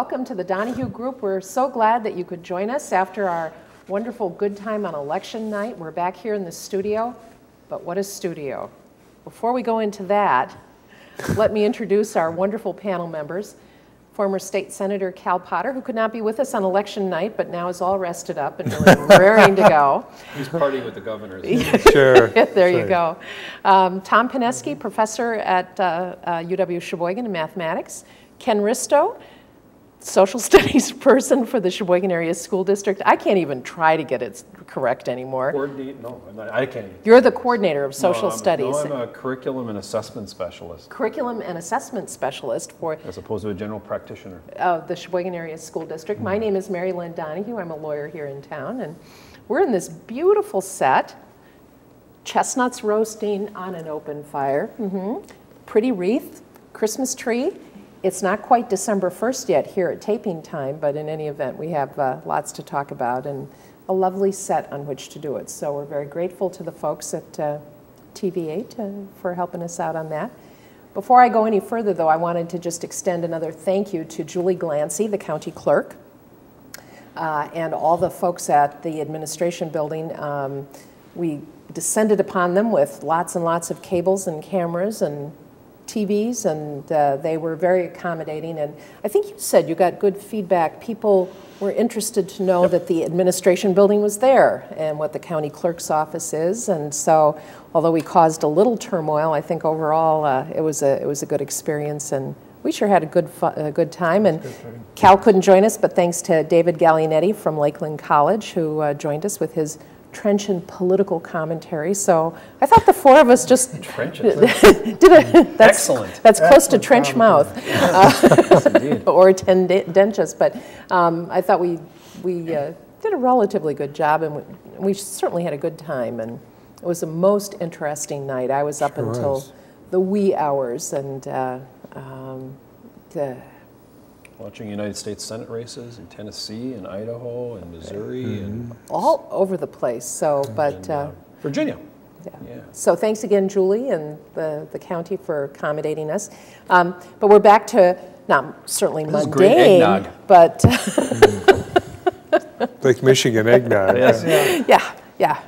Hello and welcome to the Donohue Group. We're so glad that you could join us after our wonderful good time on election night. We're back here in the studio, but what is studio? Before we go into that, let me introduce our wonderful panel members. Former State Senator Cal Potter, who could not be with us on election night, but now is all rested up and really raring to go. He's partying with the governors. Sure. there you go. Um, Tom Pineski, professor at uh, uh, UW Sheboygan in mathematics. Ken Risto, social studies person for the Sheboygan Area School District. I can't even try to get it correct anymore. Coordinate, no, not- I can't. You're the coordinator of social No, studies, No, I'm a curriculum and assessment specialist, curriculum and assessment specialist for as opposed to a general practitioner. uh, the Sheboygan Area School District. My name is Mary Lynn Donohue. I'm a lawyer here in town, and we're in this beautiful set. Chestnuts roasting on an open fire. hmm Pretty wreath, Christmas tree. It's not quite December 1st yet here at taping time, but in any event, we have uh, lots to talk about and a lovely set on which to do it. So we're very grateful to the folks at uh, TV8 uh, for helping us out on that. Before I go any further, though, I wanted to just extend another thank you to Julie Glancy, the county clerk, uh, and all the folks at the administration building. Um, we descended upon them with lots and lots of cables and cameras and TVs, and uh, they were very accommodating. And I think you said you got good feedback. People were interested to know that the administration building was there and what the county clerk's office is. And so, although we caused a little turmoil, I think overall uh, it was a it was a good experience and. We sure had a good, a good time, and Cal couldn't join us, but thanks to David Gallianetti from Lakeland College, who uh, joined us with his trenchant political commentary. So I thought the four of us just Trenchant. did a that's, Excellent. That's close to trench mouth Yes, indeed. or tendentious, but um, I thought we we uh, did a relatively good job, and we, we certainly had a good time, and it was a most interesting night. I was up Sure until was. the wee hours, and uh, um, the, Watching United States Senate races in Tennessee and Idaho and Missouri and all over the place. So, but. and, Uh, uh, Virginia. Yeah. Yeah. So thanks again, Julie, and the, the county for accommodating us. Um, but we're back to not certainly This is great mundane, eggnog. but Lake Michigan eggnog. Yes. yeah, yeah.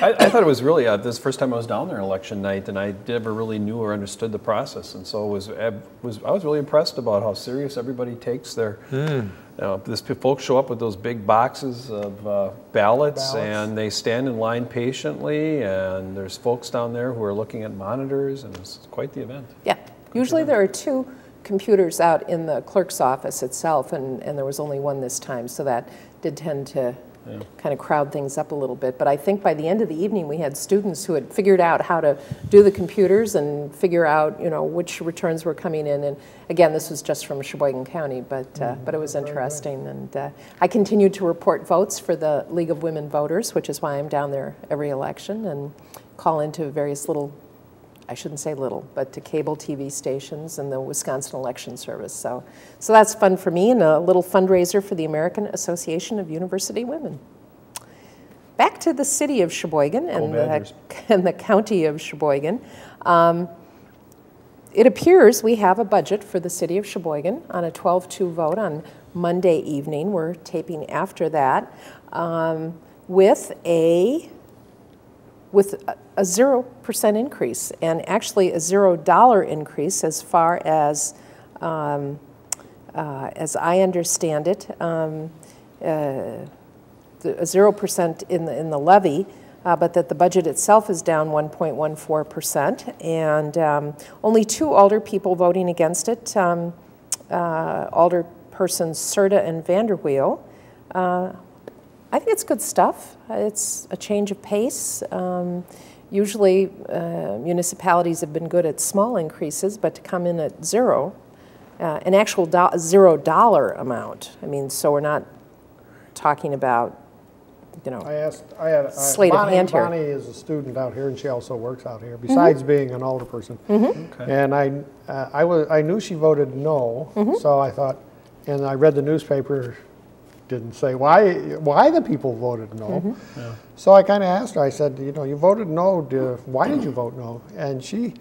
I, I thought it was really, uh, this the first time I was down there election night, and I never really knew or understood the process, and so it was, I was, I was really impressed about how serious everybody takes their, you know, this, folks show up with those big boxes of uh, ballots, Ballots. and they stand in line patiently, and there's folks down there who are looking at monitors, and it's quite the event. Yeah, usually there are two computers out in the clerk's office itself, and, and there was only one this time, so that did tend to kind of crowd things up a little bit. But I think by the end of the evening, we had students who had figured out how to do the computers and figure out, you know, which returns were coming in. And again, this was just from Sheboygan County, but, uh, but it was interesting. And uh, I continued to report votes for the League of Women Voters, which is why I'm down there every election, and call into various little I shouldn't say little, but to cable TV stations and the Wisconsin Election Service. So, so that's fun for me and a little fundraiser for the American Association of University Women. Back to the city of Sheboygan and the, and the county of Sheboygan. Um, it appears we have a budget for the city of Sheboygan on a 12-2 vote on Monday evening. We're taping after that um, with a with a- a zero percent increase, and actually a zero dollar increase as far as um, uh, as I understand it. Um, uh, a zero percent in the in the levy, uh, but that the budget itself is down 1.14 percent, and um, only two alder people voting against it. Um, uh, Alderpersons Serta and Vanderweel. Uh, I think it's good stuff. It's a change of pace. Um, usually, uh, municipalities have been good at small increases, but to come in at zero, uh, an actual do- zero dollar amount. I mean, so we're not talking about, you know, I asked, I had, I- Sleight of Bonnie, hand here. Bonnie is a student out here, and she also works out here, besides being an older person. And I, uh, I was, I knew she voted no, so I thought, and I read the newspaper, didn't say why, why the people voted no. So I kind of asked her, I said, you know, you voted no, do- why did you vote no? And she,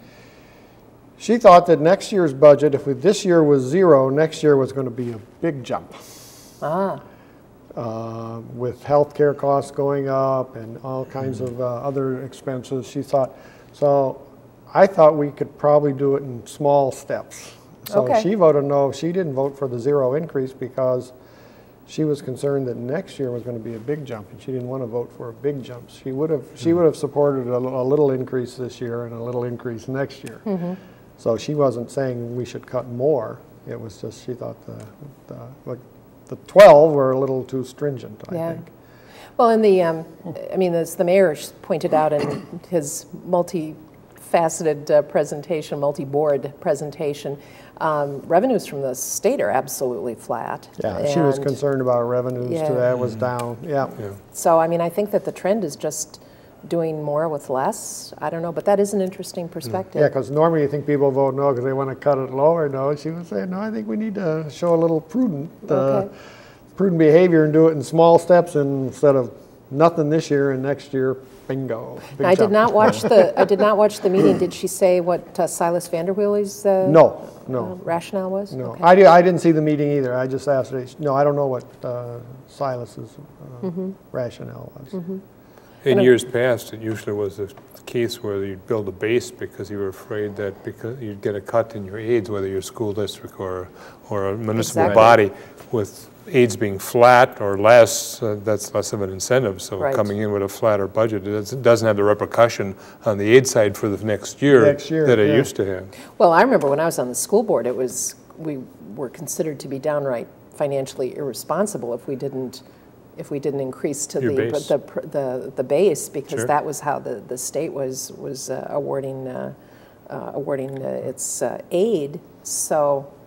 She thought that next year's budget, if we- this year was zero, next year was going to be a big jump. Ah, uh, with healthcare costs going up and all kinds of uh, other expenses. She thought, so I thought we could probably do it in small steps. So Okay. she voted no. She didn't vote for the zero increase because she was concerned that next year was going to be a big jump, and she didn't want to vote for a big jump. She would have she hmm. would have supported a, a little increase this year and a little increase next year. Mm-hmm. So she wasn't saying we should cut more. It was just she thought the the, like, the 12 were a little too stringent. I Yeah. think. well, in the, um, hmm. I mean, as the mayor pointed out in his multifaceted uh, presentation, multi-board presentation, um, revenues from the state are absolutely flat. Yeah, she was concerned about revenues Yeah. to that was down. Yeah. Yeah. So, I mean, I think that the trend is just doing more with less. I don't know, but that is an interesting perspective. Yeah, because normally you think people vote no because they want to cut it lower. No, she was saying, no, I think we need to show a little prudent, uh, Okay. prudent behavior and do it in small steps instead of nothing this year and next year, bingo. big I did not watch the, I did not watch the meeting. Did she say what uh, Silas Vanderwheely's uh, No, uh, no, rationale was? no. Okay. I, di- I didn't see the meeting either. I just asked her. No, I don't know what uh, Silas's uh, Mm-hmm. rationale was. In years past, it usually was the case where you'd build a base because you were afraid that because you'd get a cut in your aids, whether you're a school district or, or a municipal Exactly. body, with aids being flat or less, uh, that's less of an incentive. So Right. coming in with a flatter budget, it doesn't- have the repercussion on the aid side for the next year Next year, that it yeah. used to have. Well, I remember when I was on the school board, it was, we were considered to be downright financially irresponsible if we didn't, if we didn't increase to the, base. the, the, the base, because Sure. that was how the, the state was, was uh, awarding, uh, uh, awarding uh, its uh, aid. So, And she was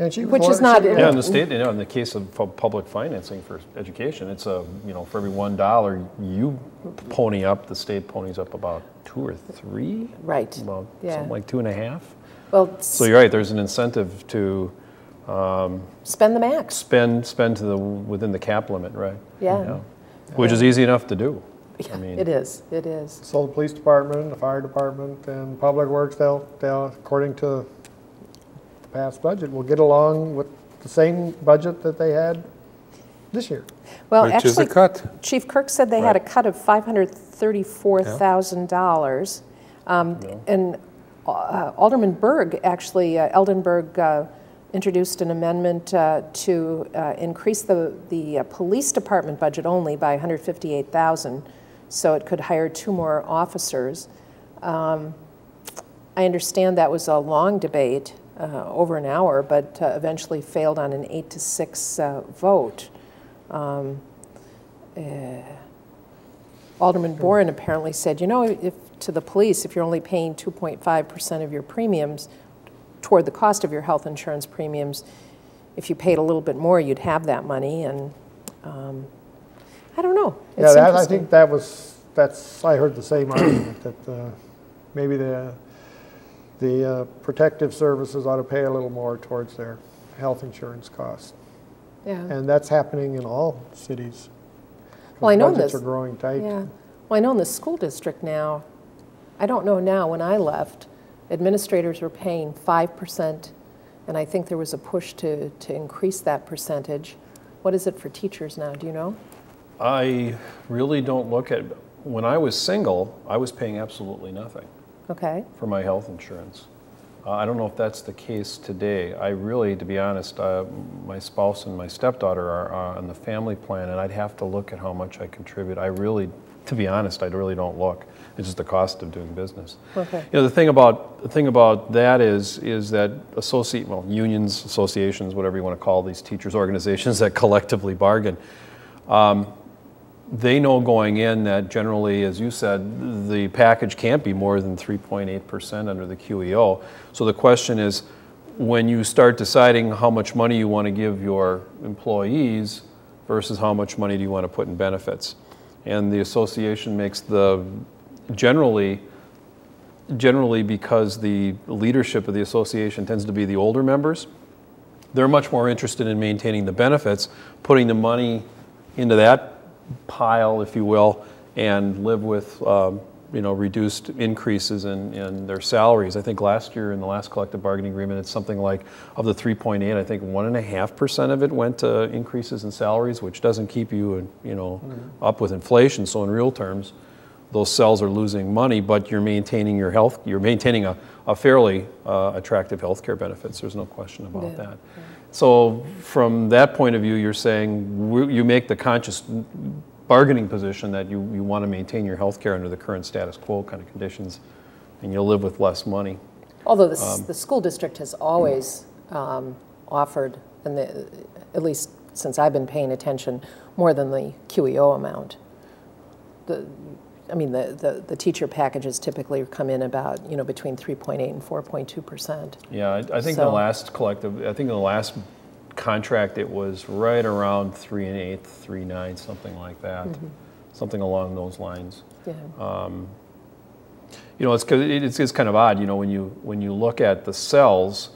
Which is not- Yeah, in the state, you know, in the case of public financing for education, it's a, you know, for every one dollar you pony up, the state ponies up about two or three? right. About Yeah. something like two and a half? Well, So you're right, there's an incentive to um, spend the max. spend, spend to the, within the cap limit, right? Yeah. Which is easy enough to do. I mean, It is, it is. So the police department, the fire department, and public works, they'll, they'll, according to the past budget, will get along with the same budget that they had this year. Well, Which is a actually, cut. Chief Kirk said they had a cut of $534,000. Um, And uh, Alderman Berg, actually, uh, Eldenberg uh, introduced an amendment uh, to uh, increase the, the uh, police department budget only by 158,000, so it could hire two more officers. Um, I understand that was a long debate, uh, over an hour, but uh, eventually failed on an eight to six uh, vote. Um, uh, Alderman Boren apparently said, you know, if, to the police, if you're only paying 2.5% of your premiums toward the cost of your health insurance premiums, if you paid a little bit more, you'd have that money, and um, I don't know. Yeah, that, I think that was, that's, I heard the same argument, that uh, maybe the, the uh, protective services ought to pay a little more towards their health insurance costs. Yeah. And that's happening in all cities. Well, I know Budgets this- are growing tight. Yeah. Well, I know in the school district now, I don't know now, when I left, administrators were paying 5%, and I think there was a push to, to increase that percentage. What is it for teachers now, do you know? I really don't look at, when I was single, I was paying absolutely nothing Okay, for my health insurance. Uh, I don't know if that's the case today. I really, to be honest, uh, my spouse and my stepdaughter are uh, on the family plan, and I'd have to look at how much I contribute. I really, to be honest, I really don't look. It's just the cost of doing business. okay. You know, the thing about the thing about that is is that associate well unions, associations, whatever you want to call these teachers organizations that collectively bargain. Um, they know going in that generally, as you said, the package can't be more than 3.8% under the QEO. So the question is, when you start deciding how much money you want to give your employees versus how much money do you want to put in benefits, and the association makes the generally generally because the leadership of the association tends to be the older members, they're much more interested in maintaining the benefits, putting the money into that pile, if you will, and live with um, you know, reduced increases in, in their salaries. I think last year in the last collective bargaining agreement, it's something like of the 3.8, I think one and a half percent of it went to increases in salaries, which doesn't keep you, you know, up with inflation. So in real terms, those cells are losing money, but you're maintaining your health, you're maintaining a, a fairly uh, attractive healthcare benefits. There's no question about Yeah, that. So from that point of view, you're saying you make the conscious bargaining position that you, you want to maintain your health care under the current status quo kind of conditions, and you'll live with less money. Although the, s- the school district has always um, offered, and the, at least since I've been paying attention, more than the QEO amount. The, I mean, the, the, the teacher packages typically come in about, you know, between 3.8 and 4.2 percent. Yeah, I, I think in the last collective, I think the last contract, it was right around three and eighth, three nine, something like that, mm-hmm. something along those lines. Yeah. Um, you know, it's, it's, it's kind of odd, you know, when you, when you look at the cells,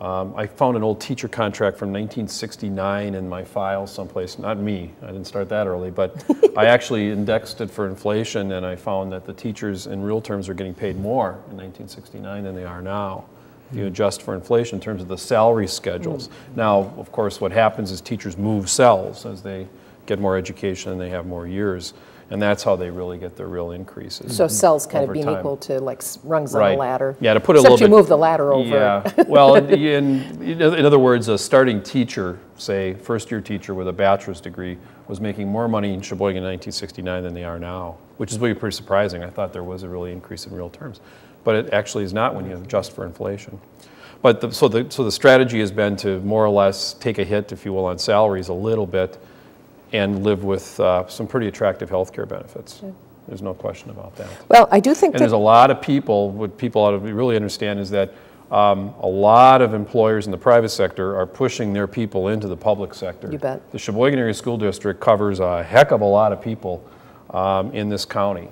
um, I found an old teacher contract from 1969 in my file someplace, not me, I didn't start that early, but I actually indexed it for inflation and I found that the teachers in real terms are getting paid more in 1969 than they are now. If you adjust for inflation in terms of the salary schedules. Now, of course, what happens is teachers move cells as they get more education and they have more years. And that's how they really get their real increases. So mm-hmm. cells kind of being time. equal to like rungs on Right. a ladder. Yeah, to put it a little bit. Except you bit- move the ladder over. Yeah, well, in, in, other words, a starting teacher, say, first-year teacher with a bachelor's degree, was making more money in Sheboygan in 1969 than they are now, which is really pretty surprising. I thought there was a really increase in real terms, but it actually is not when you adjust for inflation. But the, so the so the strategy has been to more or less take a hit, if you will, on salaries a little bit, and live with uh, some pretty attractive health care benefits. There's no question about that. Well, I do think And there's a lot of people, what people ought to really understand is that um, a lot of employers in the private sector are pushing their people into the public sector. You bet. The Sheboygan Area School District covers a heck of a lot of people um, in this county.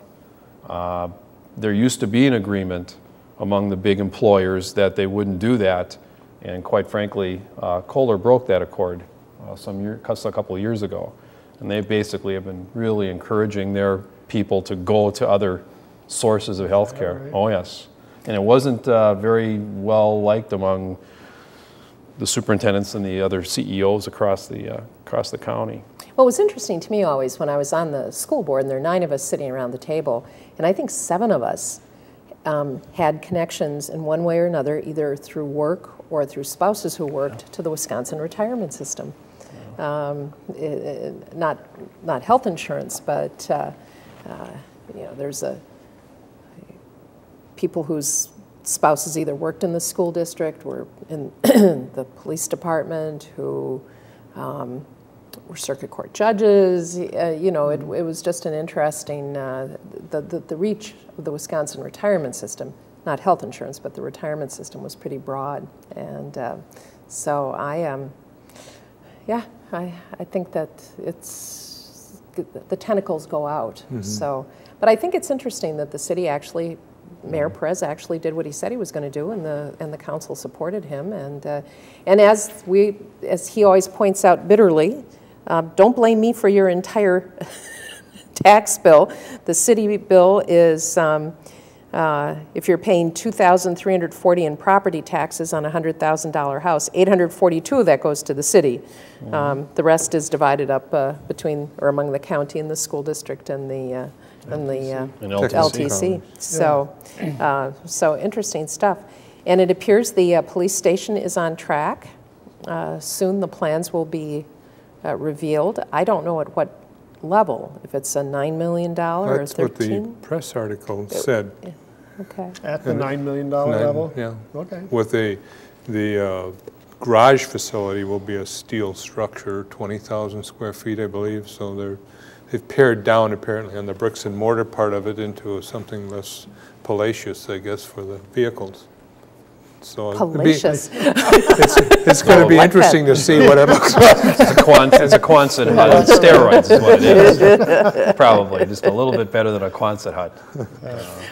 Uh, There used to be an agreement among the big employers that they wouldn't do that, and quite frankly, uh, Kohler broke that accord uh, some year, a couple of years ago. And they basically have been really encouraging their people to go to other sources of health care. Oh, yes. And it wasn't uh, very well liked among the superintendents and the other CEOs across the, uh, across the county. what was interesting to me always when I was on the school board, and there are nine of us sitting around the table, and I think seven of us um, had connections in one way or another, either through work or through spouses who worked to the Wisconsin retirement system. Um, not, not health insurance, but uh, uh, you know, there's a people whose spouses either worked in the school district, were in the police department, who um, were circuit court judges. Uh, you know, it, it was just an interesting, uh, the, the, the reach of the Wisconsin retirement system, not health insurance, but the retirement system was pretty broad. And uh, so I, um, yeah, I, I think that it's, the tentacles go out. So, but I think it's interesting that the city actually, Mayor Perez actually did what he said he was going to do, and the and the council supported him. And uh, and as we, as he always points out bitterly, um, don't blame me for your entire tax bill. The city bill is. Um, uh, if you're paying 2,340 in property taxes on a $100,000 house, 842 of that goes to the city. Um, the rest is divided up uh, between or among the county and the school district and the uh, and the uh, And LTC. So, uh, so interesting stuff. And it appears the uh, police station is on track. Uh, soon the plans will be uh, revealed. I don't know at what level, if it's a $9 million or That's what the press article said. Okay. At the And- $9 million Nine- level? Yeah. Okay. With the, the uh, garage facility will be a steel structure, 20,000 square feet, I believe, so they're, they've pared down apparently on the bricks and mortar part of it into something less palatial, I guess, for the vehicles. So it'd be- It's, it's going to be like that. interesting to see what it looks like. It's a Quonset, it's a Quonset hut on steroids is what it is. Probably, just a little bit better than a Quonset hut.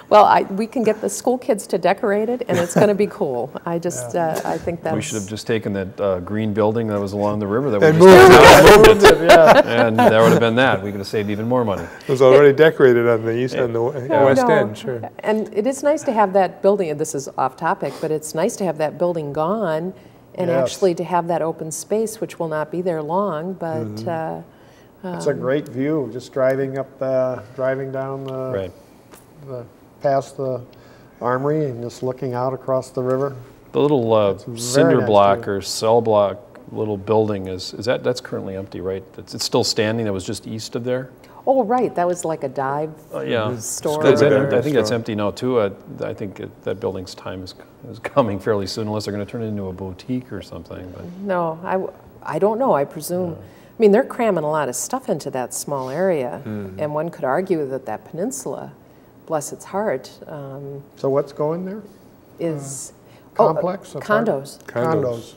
Well, I, we can get the school kids to decorate it, and it's going to be cool. I just, uh, I think that's. We should have just taken that uh, green building that was along the river that we And just moved took down and moved it. And that would have been that. We could have saved even more money. It was already decorated on the east, on the west no. end, sure. And it is nice to have that building, and this is off topic, but it's nice to have that building gone and Yes. actually to have that open space, which will not be there long, but, Mm-hmm. uh, It's a great view, just driving up, the driving down the, Right. the, past the armory and just looking out across the river. The little uh, cinder nice block view. or cell block little building is, is that, that's currently empty, right? It's, it's still standing, that was just east of there? Oh, right, that was like a dive. Uh, Yeah. Store That's I think that's empty now too. Uh, I think it- that building's time is, is coming fairly soon unless they're going to turn it into a boutique or something, but. No, I don't know, I presume. I mean, they're cramming a lot of stuff into that small area, Mm-hmm. and one could argue that that peninsula, bless its heart, um, So what's going there? is. oh, uh, Complex? apartment? Condos. Condos.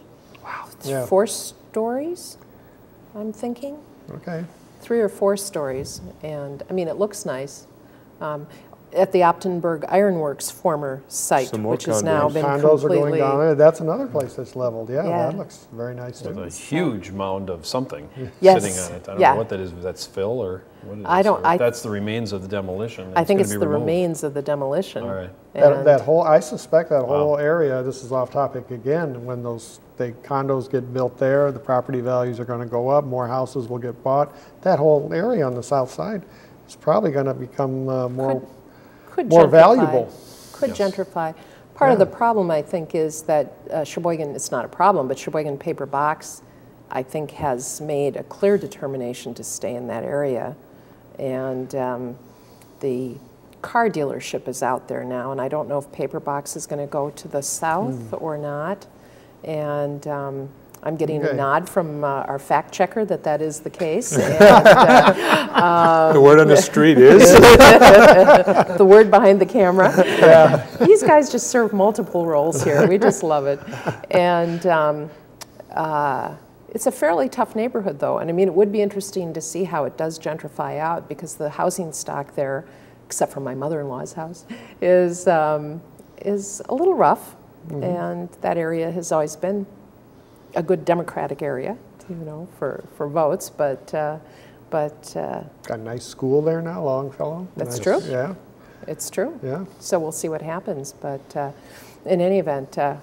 Yeah. Four stories, I'm thinking, Okay. Three or four stories, and, I mean, it looks nice. Um, At the Optenberg Ironworks former site, Some more which has now condos. been Condos are going completely. down there. That's another place that's leveled. Yeah, Yeah. that looks very nice too. With a huge mound of something Yes, sitting on it. I don't yeah. know what that is, if that's fill or what it is. I don't- or if I- That's the remains of the demolition. I think gonna it's be the removed. remains of the demolition. All right. That, And- that whole, I suspect that whole area, this is off topic again, when those, the condos get built there, the property values are gonna go up, more houses will get bought. That whole area on the south side is probably gonna become uh, more, could more gentrify- valuable. Could Yes. gentrify. Part of the problem, I think, is that uh, Sheboygan, it's not a problem, but Sheboygan Paper Box, I think, has made a clear determination to stay in that area. And um, the car dealership is out there now, and I don't know if Paper Box is going to go to the south Hmm. or not. And um, I'm getting a nod from uh, our fact checker that that is the case. And, uh, The word on the street is, the word behind the camera. These guys just serve multiple roles here. We just love it. And um, uh, it's a fairly tough neighborhood, though. And I mean, it would be interesting to see how it does gentrify out because the housing stock there, except for my mother in law's house, is, um, is a little rough. And that area has always been a good Democratic area, you know, for, for votes. But, uh, but uh, got a nice school there now, Longfellow. That's Nice- true. Yeah, it's true. yeah. So we'll see what happens, but uh, in any event, uh,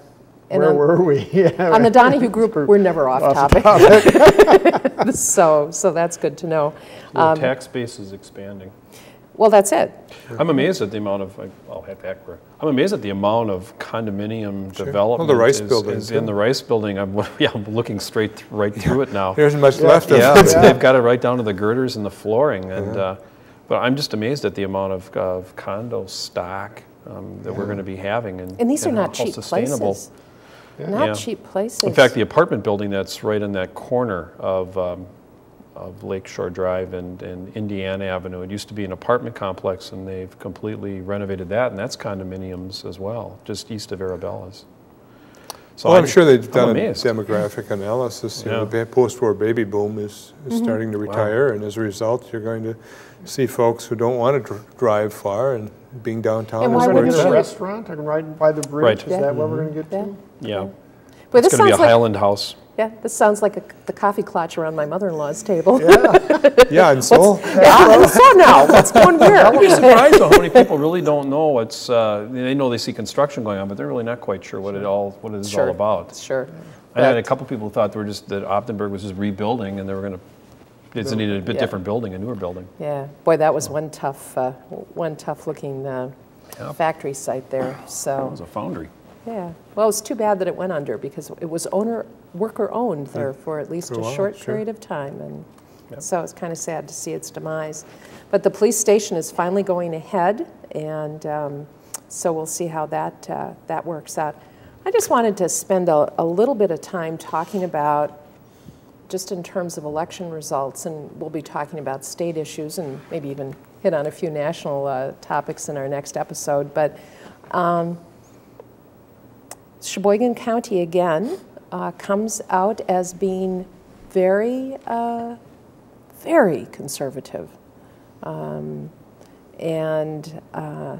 and Where on, were we? Yeah. on the Donohue Group, we're never off Off topic. so, so that's good to know. The tax base is expanding. Well, that's it. I'm amazed at the amount of, I'll head back where, I'm amazed at the amount of condominium Well, the development. Rice is- building, Is in the Rice building. I'm, yeah, I'm looking straight, th- right through it now. there isn't much left of Yeah, it. they've got it right down to the girders and the flooring, and, uh, but I'm just amazed at the amount of, of condo stock um, that we're going to be having and. And these are not cheap sustainable. places. Not Yeah. cheap places. In fact, the apartment building that's right in that corner of, um, of Lakeshore Drive and, and Indiana Avenue, it used to be an apartment complex, and they've completely renovated that, and that's condominiums as well, just east of Arabella's. So Well, I'm sure they've done a amazed. demographic analysis. You know, Yeah. the post-war baby boom is, is Mm-hmm. starting to retire, and as a result, you're going to see folks who don't want to dr- drive far, and being downtown And is why where We're wouldn't it's gonna at. get a restaurant, I can ride by the bridge. Right. Is Yeah. that what we're gonna get Yeah. to? Yeah, But it's this going to be a sounds like Highland house. yeah, this sounds like a, the coffee clutch around my mother-in-law's table. Yeah, yeah, and so, Yeah, and so now, what's going I'd be surprised though how many people really don't know what's, uh, they know they see construction going on, but they're really not quite sure what it all, what it is all about. Sure. I had a But- couple people who thought they were just, that Optenberg was just rebuilding and they were going to, it's just needed a bit Yeah. different building, a newer building. Yeah, boy, that was one tough, uh, one tough-looking uh, Yeah. factory site there. So it was a foundry. Yeah, well, it was too bad that it went under because it was owner worker owned there for at least For a a while, short sure. period of time, and Yep. so it's kind of sad to see its demise. But the police station is finally going ahead, and um, so we'll see how that uh, that works out. I just wanted to spend a, a little bit of time talking about just in terms of election results, and we'll be talking about state issues and maybe even hit on a few national uh, topics in our next episode. But um, Sheboygan County again uh, comes out as being very, uh, very conservative. Um, and uh,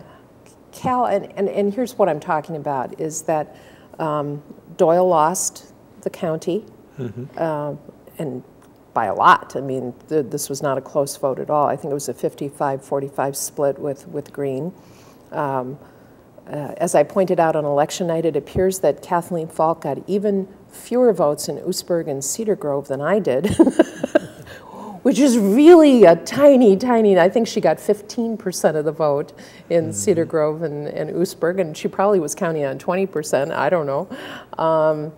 Cal, and, and, and here's what I'm talking about is that um, Doyle lost the county, uh, and by a lot. I mean, th- this was not a close vote at all. I think it was a 55 45 split with, with Green. Um, uh, as I pointed out on election night, it appears that Kathleen Falk got even fewer votes in Oostburg and Cedar Grove than I did, which is really a tiny, tiny. I think she got 15% of the vote in Cedar Grove and, and Oostburg, and she probably was counting on 20%. I don't know. Um,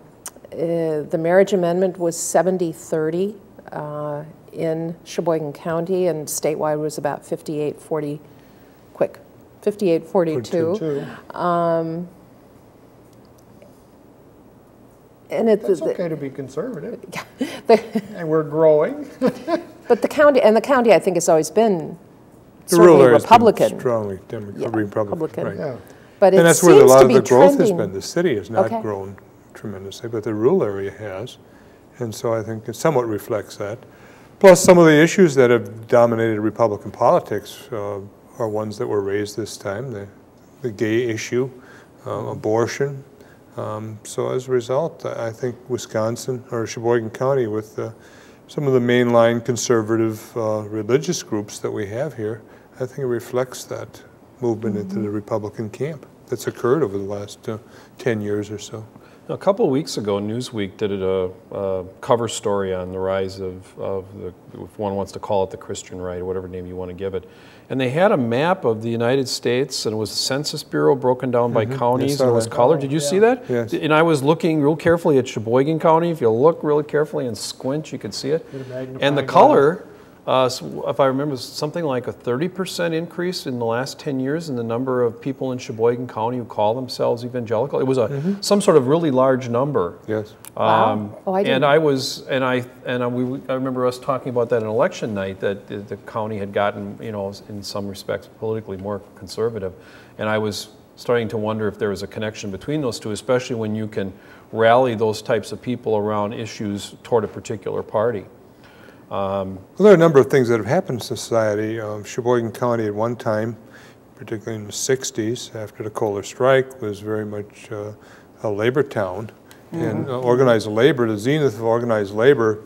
uh, the marriage amendment was 70 30 uh, in Sheboygan County, and statewide was about 58 40, quick, 58 42. And it's, It's okay to be conservative, the, and we're growing. but the county, and the county, I think, has always been The rural certainly area's been Republican. Strongly Yeah, Democratic, Republican, Republican. right. Yeah. But And it that's where a lot of the growth has been. The city has not Okay. grown tremendously, but the rural area has. And so I think it somewhat reflects that. Plus, some of the issues that have dominated Republican politics uh, are ones that were raised this time, the, the gay issue, uh, abortion. Um, So as a result, I think Wisconsin, or Sheboygan County, with uh, some of the mainline conservative uh, religious groups that we have here, I think it reflects that movement into Mm-hmm. the Republican camp that's occurred over the last uh, 10 years or so. A couple of weeks ago, Newsweek did a, a cover story on the rise of, of the, if one wants to call it the Christian right, or whatever name you want to give it. And they had a map of the United States, and it was the Census Bureau broken down by mm-hmm. counties, saw and it was that. colored. Did you see that? Yes. And I was looking real carefully at Sheboygan County. If you look really carefully and squint, you could see it. Get a magnifying And the glass. color, uh, s- if I remember, something like a 30% increase in the last 10 years in the number of people in Sheboygan County who call themselves evangelical. It was a some sort of really large number. Yes. Wow. Oh, I didn't- and I was, and I, and I, we, I remember us talking about that in election night that the, the county had gotten, you know, in some respects politically more conservative, and I was starting to wonder if there was a connection between those two, especially when you can rally those types of people around issues toward a particular party. Well, there are a number of things that have happened in society. Um, Sheboygan County at one time, particularly in the 60s, after the Kohler strike, was very much uh, a labor town. And uh, organized labor, the zenith of organized labor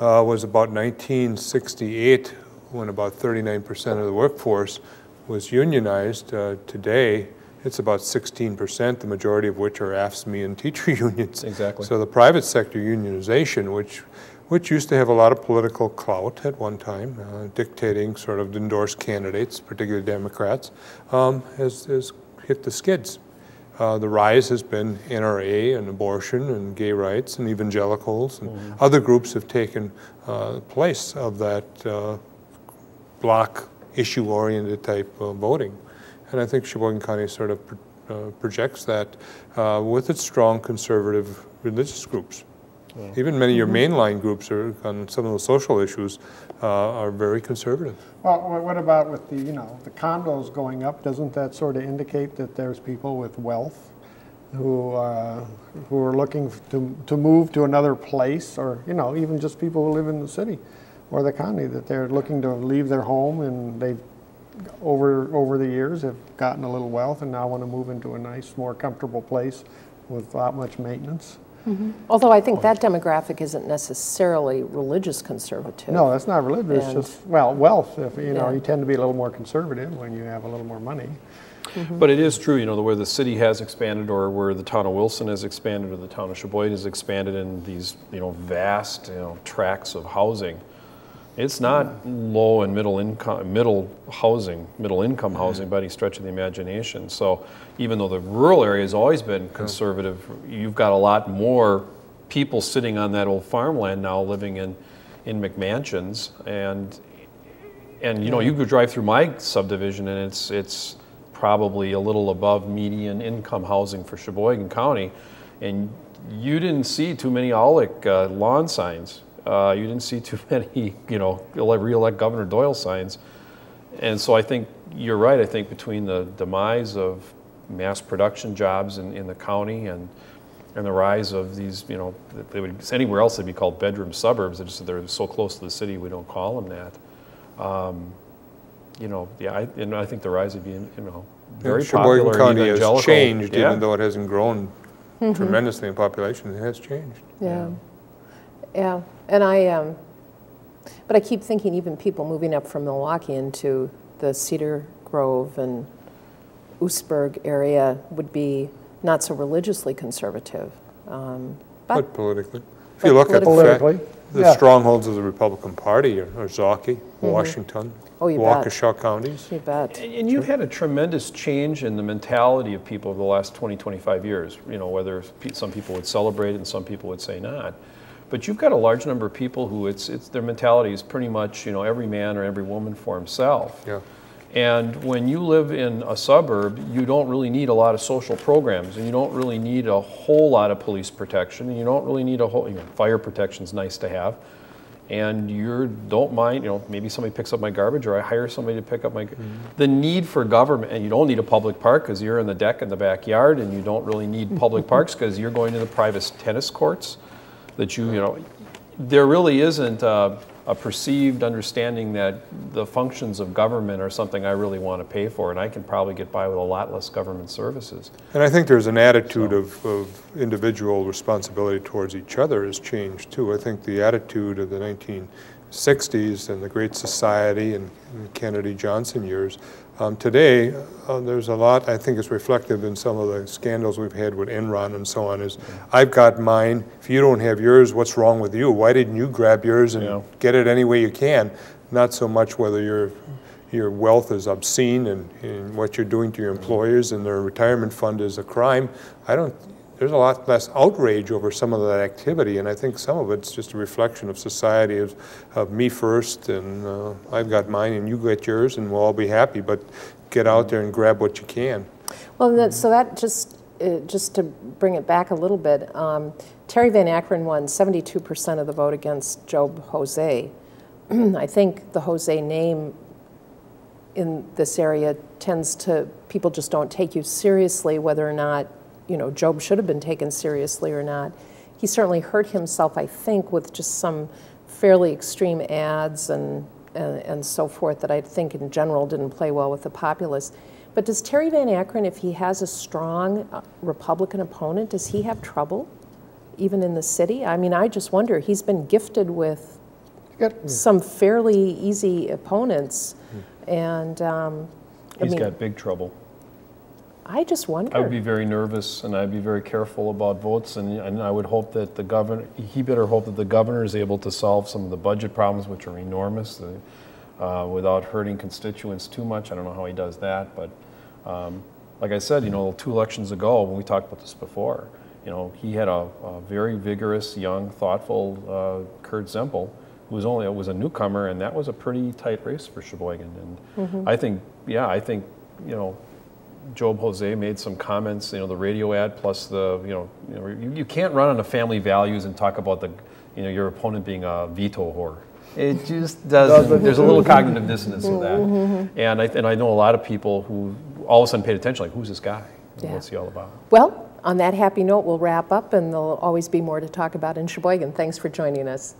uh, was about 1968, when about 39% of the workforce was unionized. Uh, Today, it's about 16%, the majority of which are AFSCME and teacher unions. Exactly. So the private sector unionization, which, which used to have a lot of political clout at one time, uh, dictating sort of endorsed candidates, particularly Democrats, um, has, has hit the skids. Uh, the rise has been NRA and abortion and gay rights and evangelicals and other groups have taken uh, place of that uh, block issue-oriented type of voting. And I think Sheboygan County sort of pro- uh, projects that uh, with its strong conservative religious groups. Even many of your mainline groups are, on some of the social issues uh, are very conservative. Well, what about with the, you know, the condos going up? Doesn't that sort of indicate that there's people with wealth who, uh, who are looking to, to move to another place or, you know, even just people who live in the city or the county, that they're looking to leave their home and they've over, over the years, have gotten a little wealth and now want to move into a nice, more comfortable place without much maintenance? Mm-hmm. Although I think that demographic isn't necessarily religious conservative. No, that's not religious, And- just, well, wealth, if, you know, Yeah. you tend to be a little more conservative when you have a little more money. Mm-hmm. But it is true, you know, the where the city has expanded, or where the town of Wilson has expanded, or the town of Sheboygan has expanded in these, you know, vast, you know, tracts of housing. It's not low and middle income, middle housing, middle income housing by any stretch of the imagination. So even though the rural area has always been conservative, you've got a lot more people sitting on that old farmland now living in, in McMansions. And, and you know, you could drive through my subdivision and it's, it's probably a little above median income housing for Sheboygan County. And you didn't see too many Aulick uh, lawn signs. Uh, you didn't see too many, you know, re-elect Governor Doyle signs. And so I think you're right. I think between the demise of mass production jobs in, in the county and and the rise of these, you know, they would anywhere else they'd be called bedroom suburbs. They're, just, they're so close to the city, we don't call them that. Um, you know, yeah, I, and I think the rise of be, you know, very Sheboygan popular County has evangelical. changed, yeah. even though it hasn't grown tremendously in population, it has changed. Yeah, yeah, and I, um, but I keep thinking even people moving up from Milwaukee into the Cedar Grove and Oostburg area would be not so religiously conservative. Um, But, But politically, if But you look at the Politically, fact, the yeah. strongholds of the Republican Party are are Ozaukee, Washington, Oh, you bet. Waukesha counties. you bet. And and you've had a tremendous change in the mentality of people over the last 20, 25 years. You know, whether some people would celebrate it and some people would say not. But you've got a large number of people who it's, it's their mentality is pretty much, you know, every man or every woman for himself. Yeah. And when you live in a suburb, you don't really need a lot of social programs, and you don't really need a whole lot of police protection, and you don't really need a whole, you know, fire protection's nice to have. And you don't mind, you know, maybe somebody picks up my garbage, or I hire somebody to pick up my. Mm-hmm. The need for government, and you don't need a public park because you're in the deck in the backyard, and you don't really need public parks because you're going to the private tennis courts. That you, you know, there really isn't a, a perceived understanding that the functions of government are something I really want to pay for, and I can probably get by with a lot less government services. And I think there's an attitude of, of individual responsibility towards each other has changed too. I think the attitude of the 1960s and the Great Society and, and Kennedy Johnson years. Um, today, uh, there's a lot, I think it's reflective in some of the scandals we've had with Enron and so on, is I've got mine, if you don't have yours, what's wrong with you? Why didn't you grab yours and Yeah. get it any way you can? Not so much whether your, your wealth is obscene and, and what you're doing to your employers and their retirement fund is a crime. I don't, there's a lot less outrage over some of that activity, and I think some of it's just a reflection of society of, of me first, and uh, I've got mine and you get yours, and we'll all be happy, but get out there and grab what you can. Well, that, so that just, uh, just to bring it back a little bit, um, Terry Van Akkeren won 72% of the vote against Job Hou-Seye. I think the Hou-Seye name in this area tends to, people just don't take you seriously whether or not, you know, Job should have been taken seriously or not. He certainly hurt himself, I think, with just some fairly extreme ads and, and, and so forth that I think in general didn't play well with the populace. But does Terry Van Akkeren, if he has a strong uh, Republican opponent, does he have trouble even in the city? I mean, I just wonder. He's been gifted with Got- some fairly easy opponents, and um, I mean, got big trouble. I just wonder. I would be very nervous and I'd be very careful about votes and, and I would hope that the governor, he better hope that the governor is able to solve some of the budget problems which are enormous uh, without hurting constituents too much. I don't know how he does that, but um, like I said, you know, two elections ago when we talked about this before, you know, he had a, a very vigorous, young, thoughtful uh, Kurt Zempel who was only was a newcomer and that was a pretty tight race for Sheboygan. And I think, yeah, I think, you know, Job Hou-Seye made some comments, you know, the radio ad plus the, you know, you, know, you, you can't run on the family values and talk about the, you know, your opponent being a veto whore. It just doesn't, there's a little cognitive dissonance with that. Mm-hmm. And I, and I know a lot of people who all of a sudden paid attention, like, who's this guy? Yeah. What's he all about? Well, on that happy note, we'll wrap up, and there'll always be more to talk about in Sheboygan. Thanks for joining us.